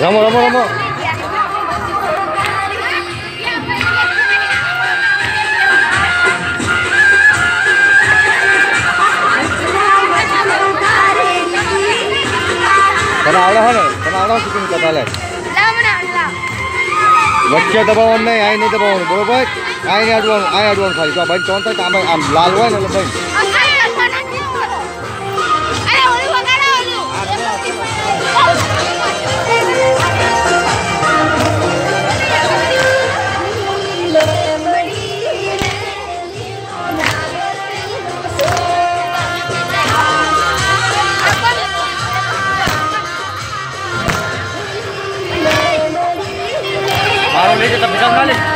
રમો રમો રમો તને આવડે હે ને તને આવડે શૂટિંગ કરતા લે વચ્ચે દબાવવાનું નહીં અહીં નહીં દબાવવાનું બરોબર અહીં અડવાનું આઈ અડવાનું ખાલી તો ભાઈ ચોન થાય આમ લાલ હોય ને ભાઈ 哎，大哥，哪里？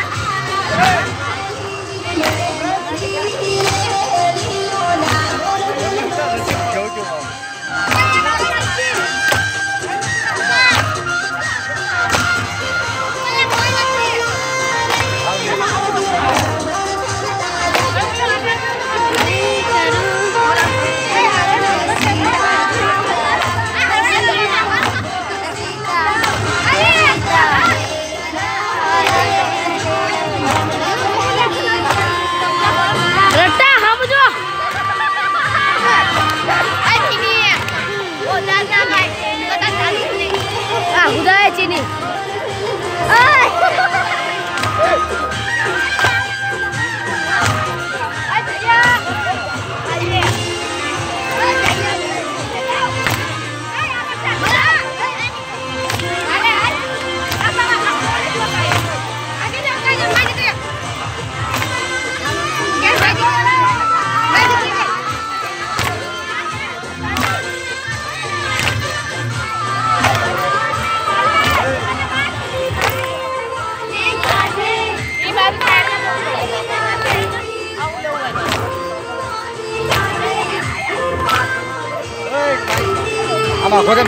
Kan ah, ah,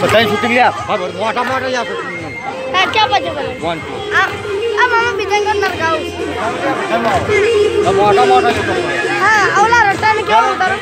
mama bikin kau nergaus. Ah, awalnya rencana kita mau taruh.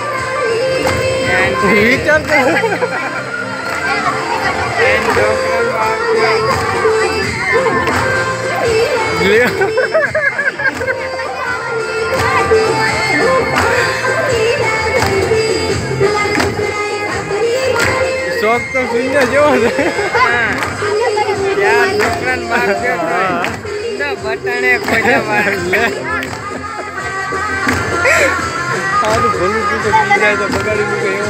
Richard. Gila. Sok tuh jauh. Ya, bukan iya, maksud. Iya. Enggak, batane kau jawab. आज भोलि पुग्छ बगाडी पुग्यो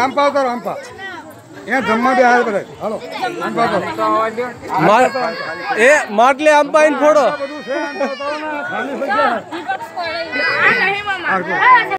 આંપાવ કરો આંપા ત્યાં જમવા બે હાલ બધા હાલો માટલે આંપા ફોડો